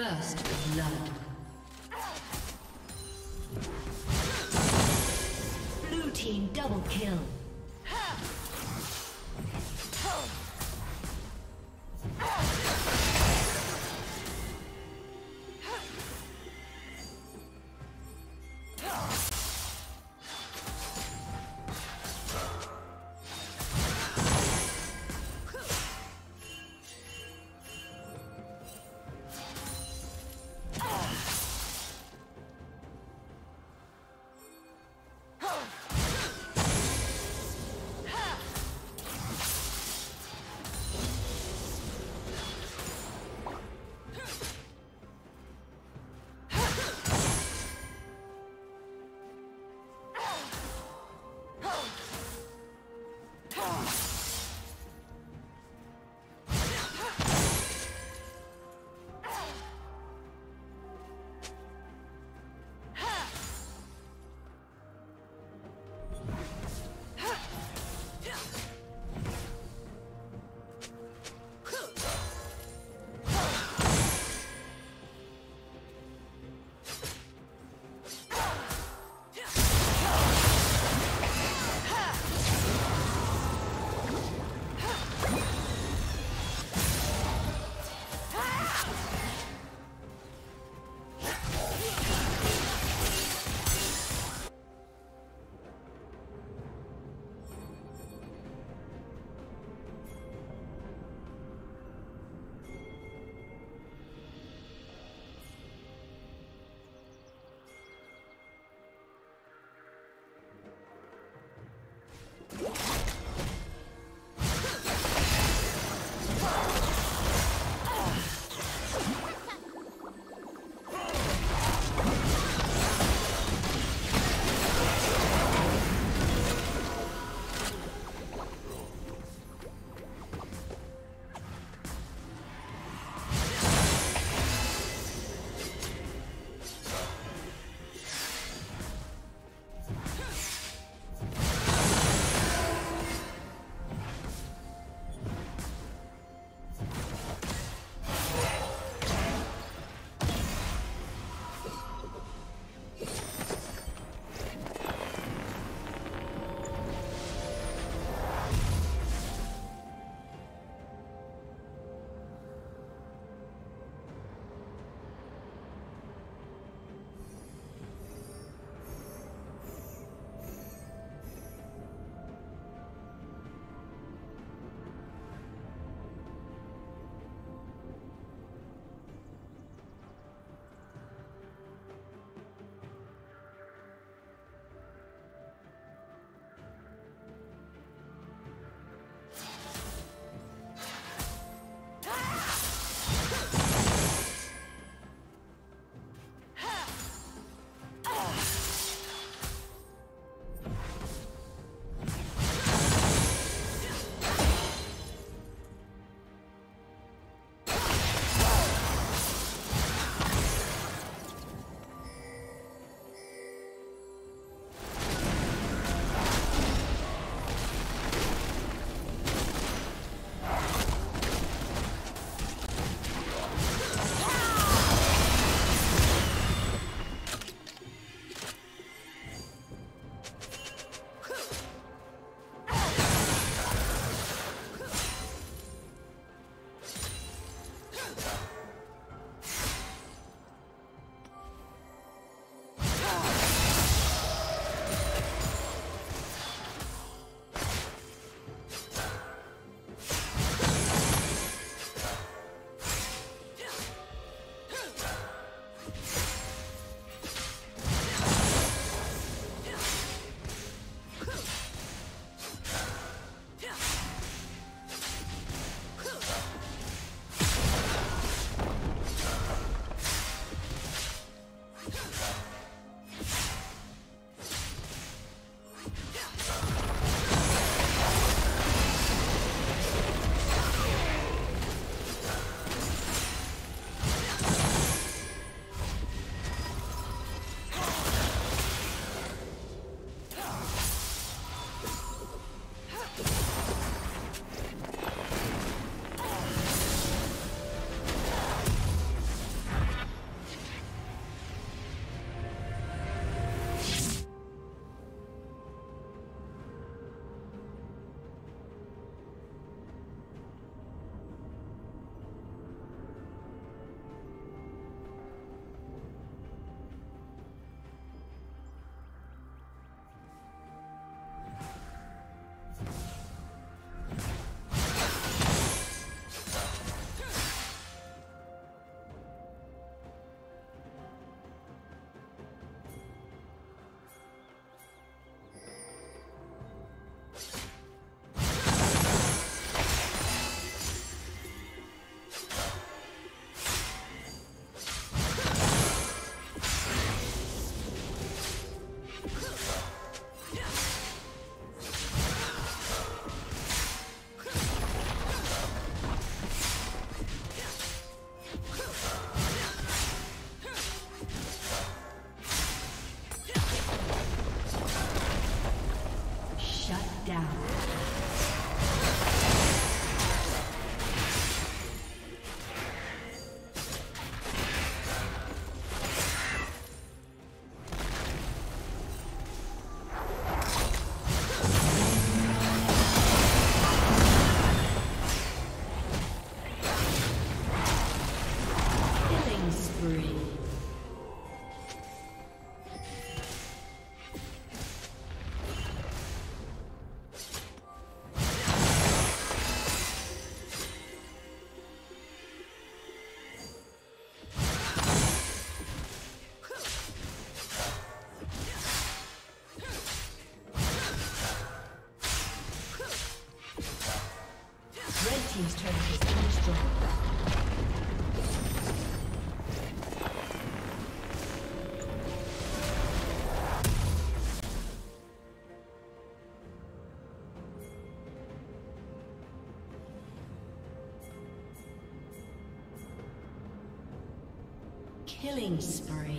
First blood. Killing spree.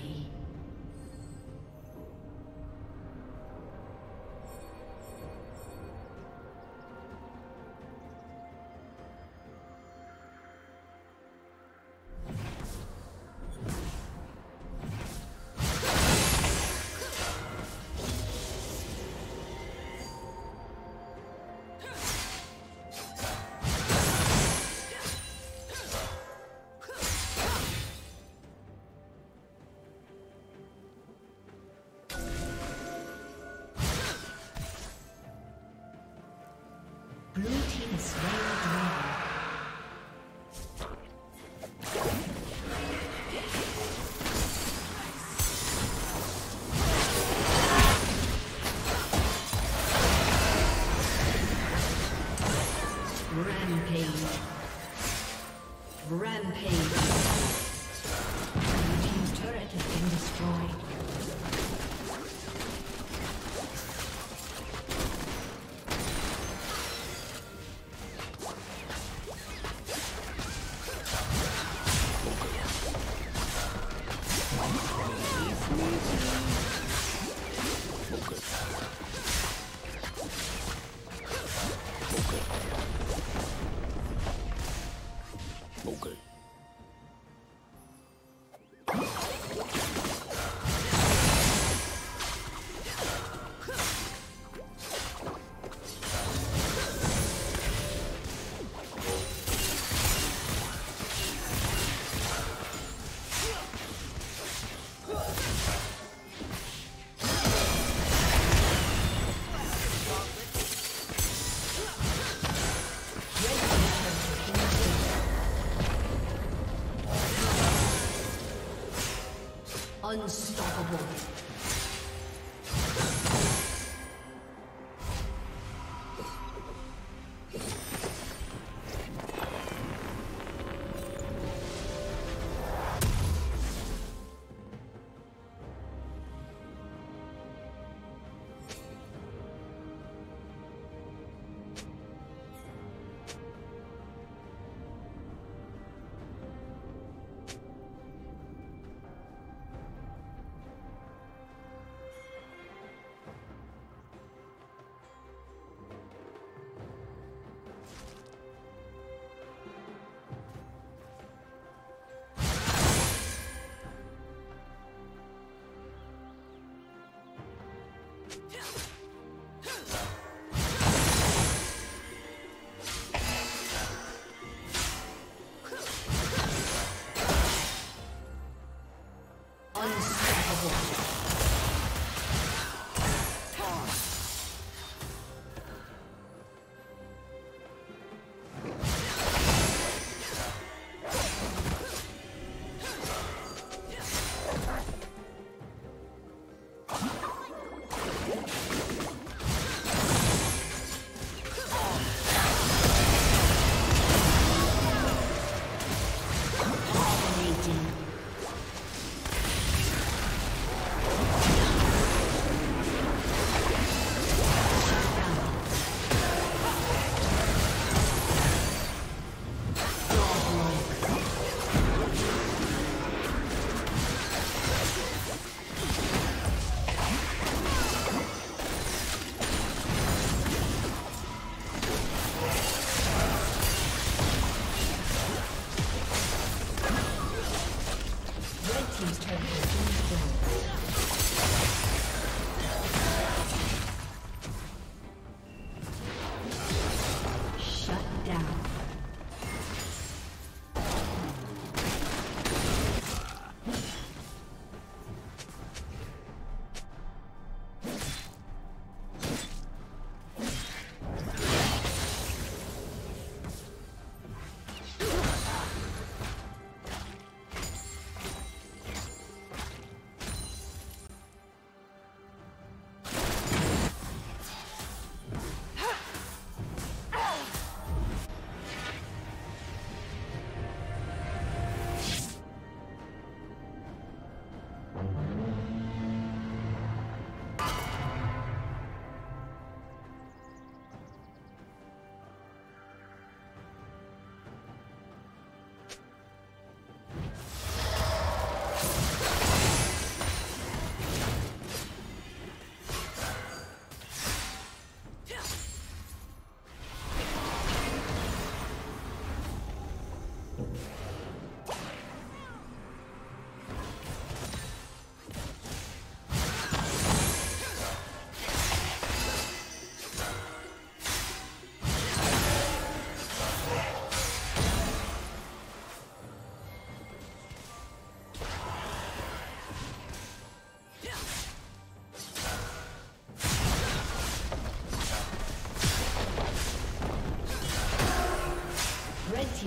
Rampage. Rampage. Unstoppable. Yeah.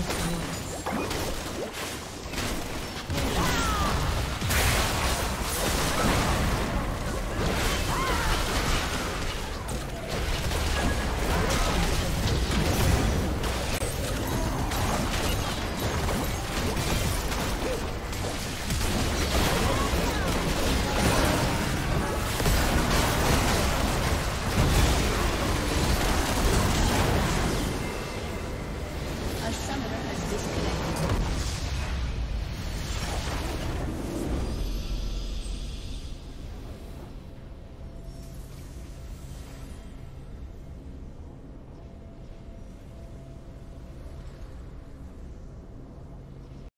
A